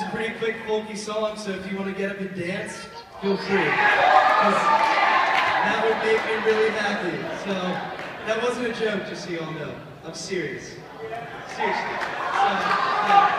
Is a pretty quick folky song, so if you want to get up and dance, feel free. that would make me really happy. So, that wasn't a joke, just so you all know. I'm serious. Seriously. So, yeah.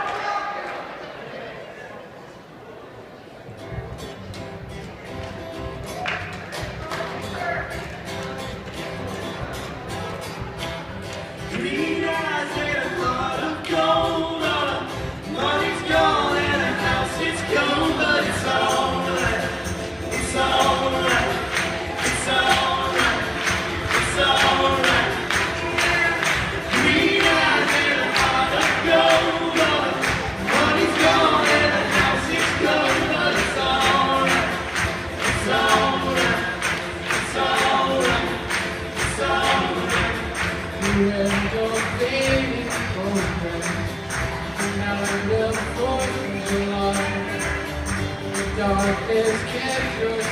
The Fourth of July The darkness kept your